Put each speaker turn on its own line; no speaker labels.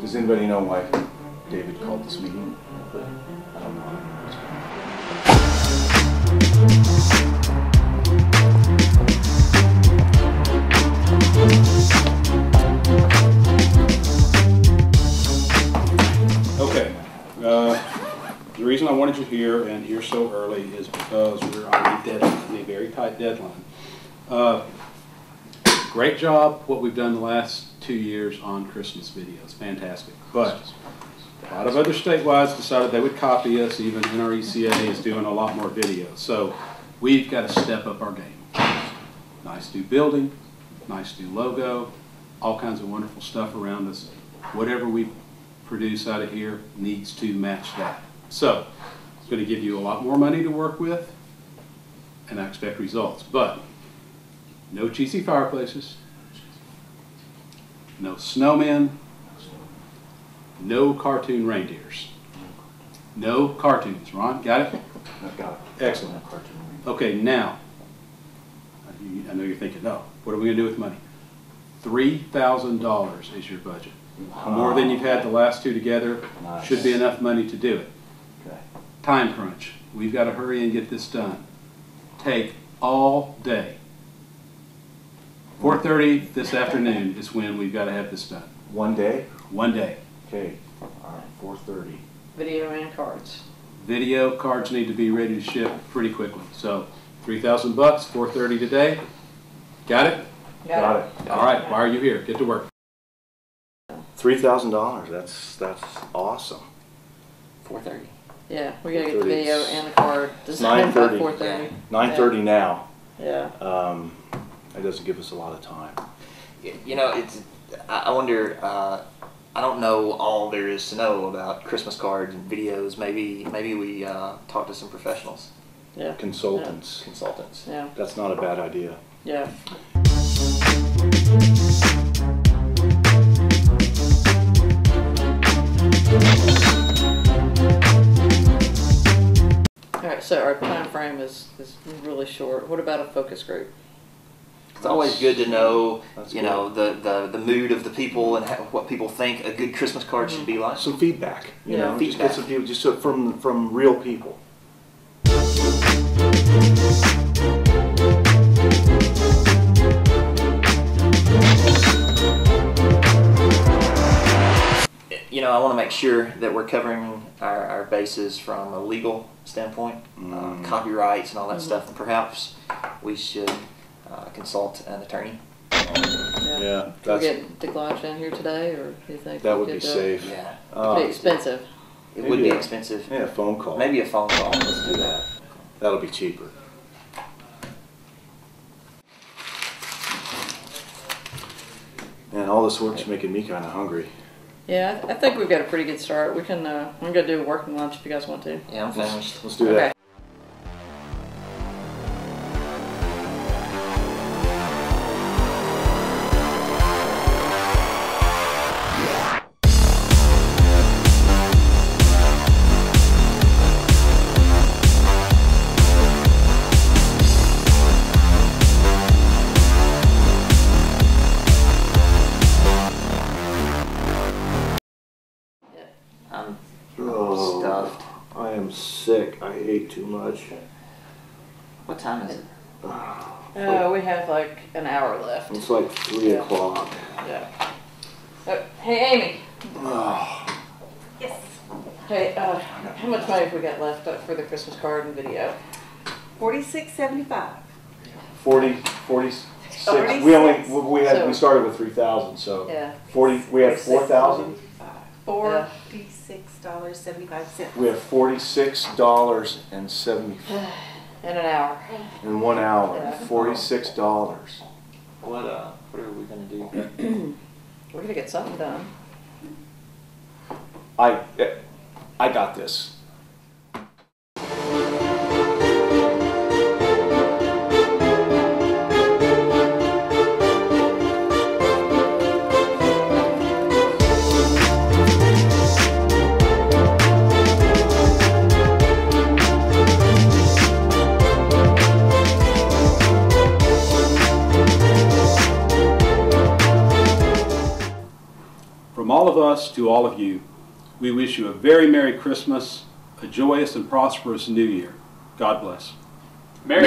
Does anybody know why David called this meeting? I don't know.
Okay, uh, the reason I wanted you here and here so early is because we're on a deadline, a very tight deadline. Uh, Great job, what we've done the last two years on Christmas videos, fantastic. But a lot of other statewide decided they would copy us, even NRECA is doing a lot more videos. So we've got to step up our game. Nice new building, nice new logo, all kinds of wonderful stuff around us. Whatever we produce out of here needs to match that. So it's going to give you a lot more money to work with, and I expect results. But no cheesy fireplaces, no snowmen, no cartoon reindeers, no cartoons. Ron, got it?
I've got
it.
Excellent.
Okay, now, I know you're thinking, no, what are we gonna do with money? Three thousand dollars is your budget. More than you've had the last two together,
Nice.
should be enough money to do it.
Okay.
Time crunch, we've gotta hurry and get this done. Take all day. Four thirty this afternoon is when we've gotta have this done,
One day?
one day.
Okay, all right, four thirty.
Video and cards.
Video cards need to be ready to ship pretty quickly, so three thousand bucks, four thirty today. Got it?
Got it.
All right, why are you here? Get to work.
Three thousand dollars, that's, that's awesome.
Four thirty.
Yeah, we gotta get the video and the card designed by
9:30.
four thirty.
Nine thirty now,
Yeah.
um, that doesn't give us a lot of time.
You know, it's. I I wonder. Uh, I don't know all there is to know about Christmas cards and videos. Maybe maybe we uh, talk to some professionals,
Yeah.
Consultants,
consultants.
Yeah.
that's not a bad idea.
Yeah. All right, so our time frame is, is really short. What about a focus group?
It's always good to know,
That's
you
good.
know, the, the, the mood of the people and how, what people think a good Christmas card should be like.
Some feedback, you
Yeah.
know, just
Feedback.
get some people, just so- from, from real people.
You know, I want to make sure that we're covering our, our bases from a legal standpoint,
Mm.
uh, copyrights and all that stuff. And perhaps we should uh, consult an attorney.
Yeah,
Can we
that's,
get DeGlotch in here today, or do you think?
that
we
would be
could, uh,
safe.
Yeah,
Uh,
Be expensive.
it would be
Maybe a-
expensive.
Yeah, a phone call.
Maybe a phone call. Let's do that.
That'll be cheaper. Man, all this work's making me kinda hungry.
Yeah, I, I think we've got a pretty good start. We can, uh, I'm gonna do a working lunch if you guys want to.
Yeah, I'm finished.
Let's do that.
Okay.
I'm
Oh,
stuffed.
I am sick. I ate too much.
What time is it?
Uh, we have like an hour left.
It's like three
Yeah.
o'clock.
Yeah. Uh, hey, Amy.
Yes.
Hey, uh, how much money have we got left for the Christmas card and video?
Forty-six seventy-five.
Forty, forty-six. We only, we had, we started with three thousand, so.
Yeah.
Forty, we have four thousand?
Forty-six dollars seventy-five cents.
We have forty-six dollars and seventy,
In an hour.
in one hour, forty-six dollars.
What uh? What are we gonna do?
We're gonna get something done.
I, I got this.
Of us to all of you, we wish you a very Merry Christmas, a joyous and prosperous New Year. God bless.
Merry